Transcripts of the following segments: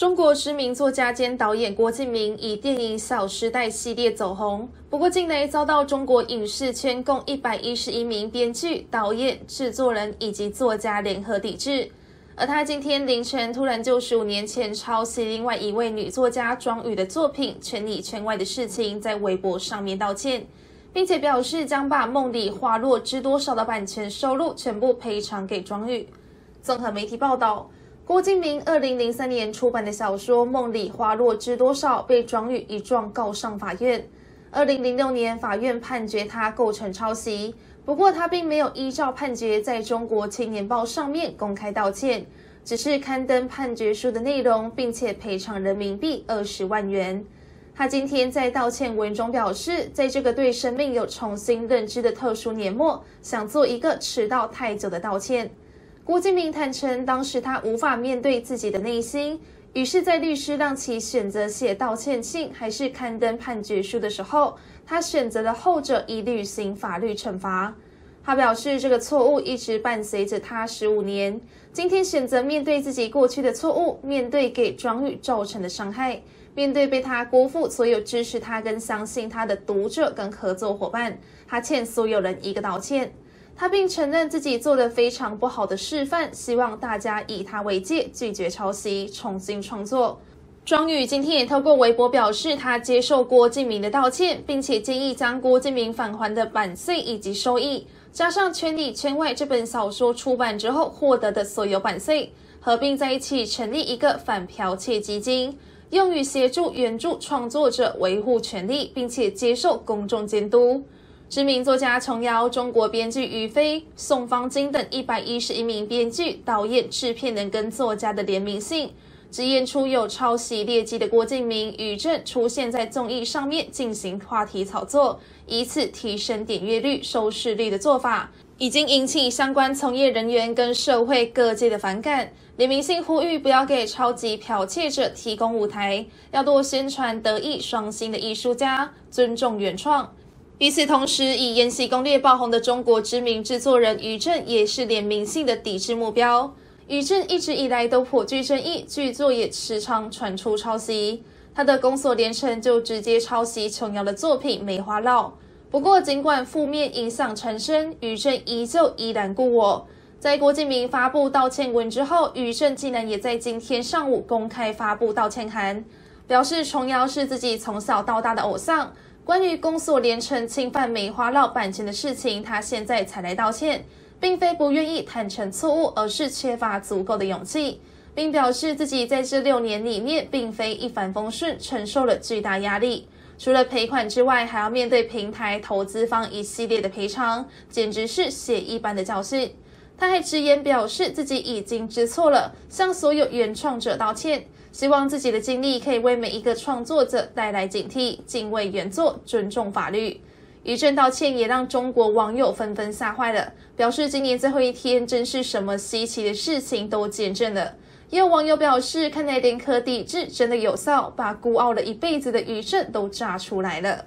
中国知名作家兼导演郭敬明以电影《小时代》系列走红，不过近来遭到中国影视圈共一百一十一名编剧、导演、制作人以及作家联合抵制。而他今天凌晨突然就十五年前抄袭另外一位女作家庄宇的作品《圈里圈外的事情》在微博上面道歉，并且表示将把《梦里花落知多少》的版权收入全部赔偿给庄宇。综合媒体报道。郭敬明二零零三年出版的小说《梦里花落知多少》被庄宇一状告上法院。二零零六年，法院判决他构成抄袭，不过他并没有依照判决在中国青年报上面公开道歉，只是刊登判决书的内容，并且赔偿人民币二十万元。他今天在道歉文中表示，在这个对生命有重新认知的特殊年末，想做一个迟到太久的道歉。郭敬明坦诚，当时他无法面对自己的内心，于是，在律师让其选择写道歉信还是刊登判决书的时候，他选择了后者，以履行法律惩罚。他表示，这个错误一直伴随着他十五年，今天选择面对自己过去的错误，面对给庄宇造成的伤害，面对被他辜负所有支持他跟相信他的读者跟合作伙伴，他欠所有人一个道歉。他并承认自己做了非常不好的示范，希望大家以他为戒，拒绝抄袭，重新创作。庄宇今天也透过微博表示，他接受郭敬明的道歉，并且建议将郭敬明返还的版税以及收益，加上《圈里圈外》这本小说出版之后获得的所有版税，合并在一起成立一个反剽窃基金，用于协助原著创作者维护权利，并且接受公众监督。知名作家琼瑶、中国编剧于飞、宋方金等一百一十一名编剧、导演、制片人跟作家的联名信，直言出有抄袭劣迹的郭敬明、于正出现在综艺上面进行话题炒作，以此提升点阅率、收视率的做法，已经引起相关从业人员跟社会各界的反感。联名信呼吁不要给超级剽窃者提供舞台，要多宣传德艺双馨的艺术家，尊重原创。与此同时，以《延禧攻略》爆红的中国知名制作人于正也是联名信的抵制目标。于正一直以来都颇具争议，剧作也时常传出抄袭。他的《宫锁连城》就直接抄袭琼瑶的作品《梅花烙》。不过，尽管负面影响产生，于正依旧依然故我。在郭敬明发布道歉文之后，于正竟然也在今天上午公开发布道歉函，表示琼瑶是自己从小到大的偶像。关于公所连城侵犯梅花烙版权的事情，他现在才来道歉，并非不愿意坦诚错误，而是缺乏足够的勇气，并表示自己在这六年里面并非一帆风顺，承受了巨大压力，除了赔款之外，还要面对平台投资方一系列的赔偿，简直是血一般的教训。他还直言表示自己已经知错了，向所有原创者道歉。希望自己的经历可以为每一个创作者带来警惕、敬畏原作、尊重法律。于正道歉也让中国网友纷纷吓坏了，表示今年最后一天真是什么稀奇的事情都见证了。也有网友表示，看来联合抵制真的有效，把孤傲了一辈子的余震都炸出来了。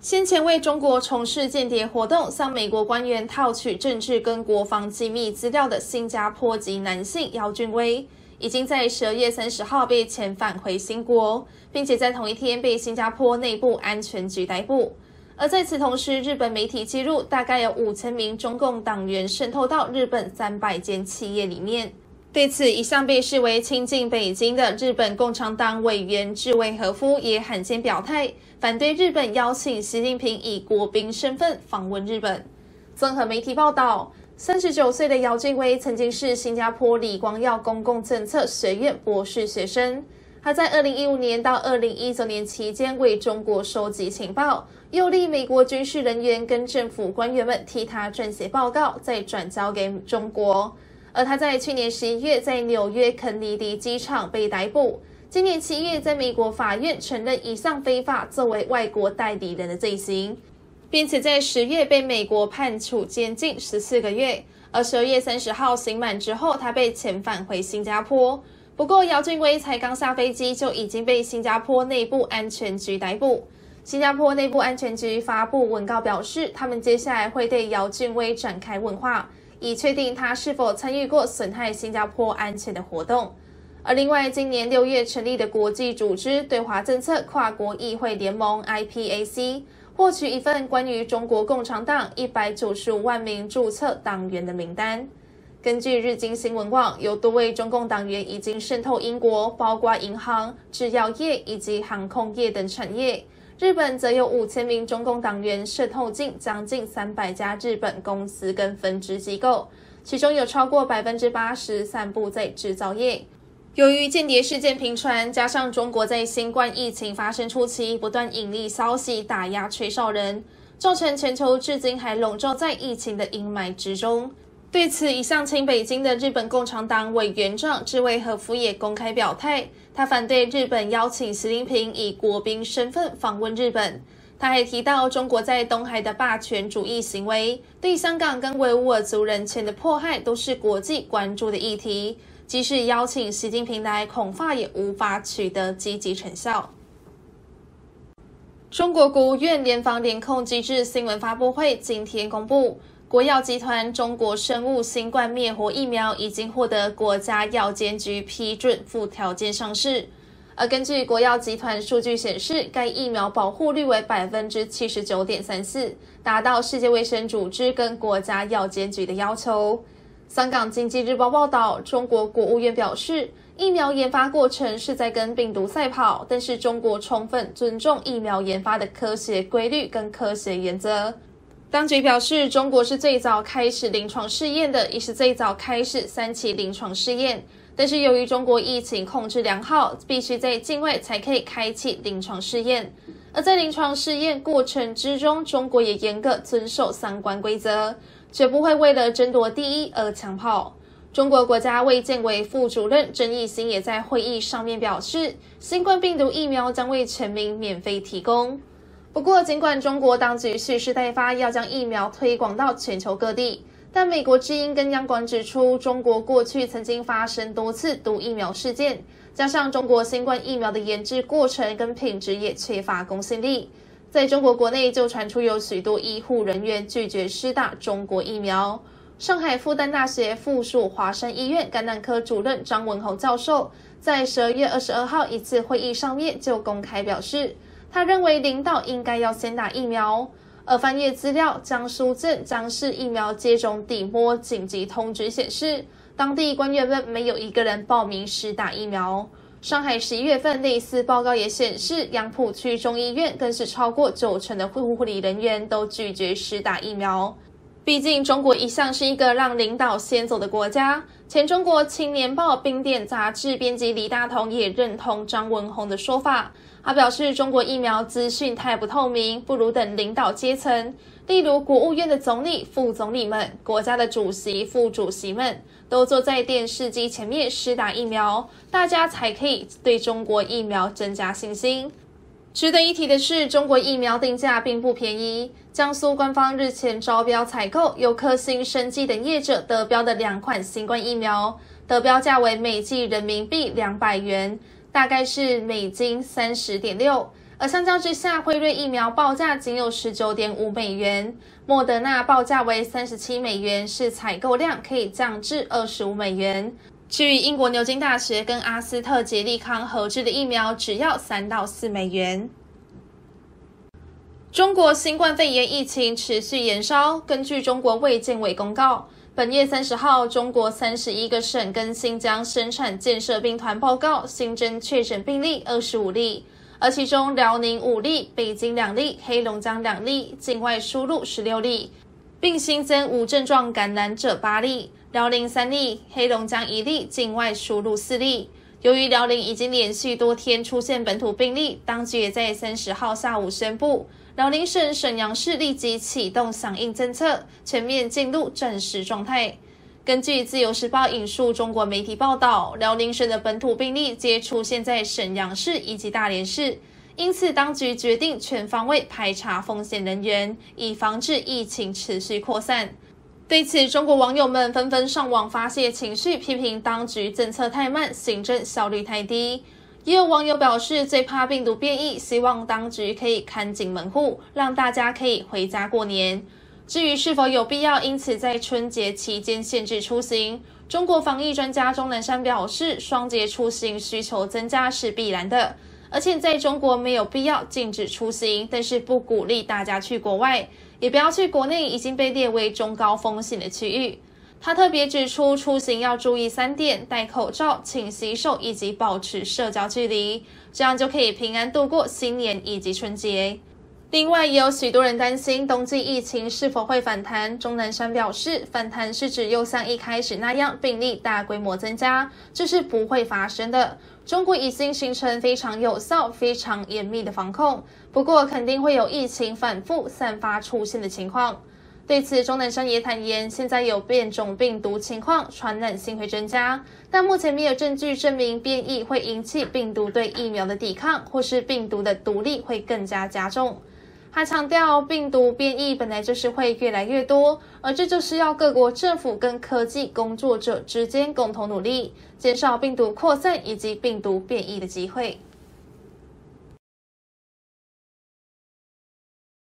先前为中国从事间谍活动、向美国官员套取政治跟国防机密资料的新加坡籍男性姚俊威。已经在十二月三十号被遣返回新国，并且在同一天被新加坡内部安全局逮捕。而在此同时，日本媒体记录，大概有五千名中共党员渗透到日本三百间企业里面。对此，一向被视为亲近北京的日本共产党委员志卫和夫也罕见表态，反对日本邀请习近平以国宾身份访问日本。综合媒体报道。三十九岁的姚俊威曾经是新加坡李光耀公共政策学院博士学生。他在二零一五年到二零一九年期间为中国收集情报，又令美国军事人员跟政府官员们替他撰写报告，再转交给中国。而他在去年十一月在纽约肯尼迪机场被逮捕，今年七月在美国法院承认以上非法作为外国代理人的罪行。并且在十月被美国判处监禁十四个月，而十二月三十号刑满之后，他被遣返回新加坡。不过，姚俊威才刚下飞机，就已经被新加坡内部安全局逮捕。新加坡内部安全局发布文告表示，他们接下来会对姚俊威展开问话，以确定他是否参与过损害新加坡安全的活动。而另外，今年六月成立的国际组织对华政策跨国议会联盟 （IPAC） 获取一份关于中国共产党一百九十五万名注册党员的名单。根据日经新闻网，有多位中共党员已经渗透英国，包括银行、制药业以及航空业等产业。日本则有五千名中共党员渗透进将近三百家日本公司跟分支机构，其中有超过百分之八十散布在制造业。由于间谍事件频传，加上中国在新冠疫情发生初期不断引力消息打压吹哨人，造成全球至今还笼罩在疫情的阴霾之中。对此，一向亲北京的日本共产党委员长志卫和夫也公开表态，他反对日本邀请习近平以国宾身份访问日本。他还提到，中国在东海的霸权主义行为，对香港跟维吾尔族人权的迫害，都是国际关注的议题。即使邀请习近平来，恐怕也无法取得积极成效。中国国务院联防联控机制新闻发布会今天公布，国药集团中国生物新冠灭活疫苗已经获得国家药监局批准附条件上市。而根据国药集团数据显示，该疫苗保护率为百分之七十九点三四，达到世界卫生组织跟国家药监局的要求。香港经济日报报道，中国国务院表示，疫苗研发过程是在跟病毒赛跑，但是中国充分尊重疫苗研发的科学规律跟科学原则。当局表示，中国是最早开始临床试验的，也是最早开始三期临床试验。但是由于中国疫情控制良好，必须在境外才可以开启临床试验。而在临床试验过程之中，中国也严格遵守相关规则。绝不会为了争夺第一而抢跑。中国国家卫健委副主任郑义兴也在会议上面表示，新冠病毒疫苗将为全民免费提供。不过，尽管中国当局蓄势待发，要将疫苗推广到全球各地，但美国之音跟央广指出，中国过去曾经发生多次毒疫苗事件，加上中国新冠疫苗的研制过程跟品质也缺乏公信力。在中国国内就传出有许多医护人员拒绝施打中国疫苗。上海复旦大学附属华山医院感染科主任张文宏教授在十二月二十二号一次会议上面就公开表示，他认为领导应该要先打疫苗。而翻阅资料，江苏镇江市疫苗接种底摸紧急通知显示，当地官员们没有一个人报名施打疫苗。上海十一月份类似报告也显示，杨浦区中医院更是超过九成的护理人员都拒绝施打疫苗。毕竟，中国一向是一个让领导先走的国家。前中国青年报冰点杂志编辑李大同也认同张文宏的说法，他表示，中国疫苗资讯太不透明，不如等领导阶层。例如，国务院的总理、副总理们，国家的主席、副主席们，都坐在电视机前面施打疫苗，大家才可以对中国疫苗增加信心。值得一提的是，中国疫苗定价并不便宜。江苏官方日前招标采购由科兴生技等业者得标的两款新冠疫苗，得标价为每剂人民币两百元，大概是美金三十点六。而相较之下，辉瑞疫苗报价仅有十九点五美元，莫德纳报价为三十七美元，是采购量可以降至二十五美元。至于英国牛津大学跟阿斯特捷利康合制的疫苗，只要三到四美元。中国新冠肺炎疫情持续延烧，根据中国卫健委公告，本月三十号，中国三十一个省跟新疆生产建设兵团报告新增确诊病例二十五例。而其中，辽宁五例，北京两例，黑龙江两例，境外输入十六例，并新增无症状感染者八例，辽宁三例，黑龙江一例，境外输入四例。由于辽宁已经连续多天出现本土病例，当局也在三十号下午宣布，辽宁省沈阳市立即启动响应政策，全面进入战时状态。根据自由时报引述中国媒体报道，辽宁省的本土病例皆出现在沈阳市以及大连市，因此当局决定全方位排查风险人员，以防止疫情持续扩散。对此，中国网友们纷纷上网发泄情绪，批评当局政策太慢，行政效率太低。也有网友表示，最怕病毒变异，希望当局可以看紧门户，让大家可以回家过年。至于是否有必要因此在春节期间限制出行，中国防疫专家钟南山表示，双节出行需求增加是必然的，而且在中国没有必要禁止出行，但是不鼓励大家去国外，也不要去国内已经被列为中高风险的区域。他特别指出，出行要注意三点：戴口罩、勤洗手以及保持社交距离，这样就可以平安度过新年以及春节。另外，也有许多人担心冬季疫情是否会反弹。钟南山表示，反弹是指又像一开始那样病例大规模增加，这是不会发生的。中国已经形成非常有效、非常严密的防控，不过肯定会有疫情反复散发出现的情况。对此，钟南山也坦言，现在有变种病毒情况，传染性会增加，但目前没有证据证明变异会引起病毒对疫苗的抵抗，或是病毒的毒力会更加加重。他强调，病毒变异本来就是会越来越多，而这就需要各国政府跟科技工作者之间共同努力，减少病毒扩散以及病毒变异的机会。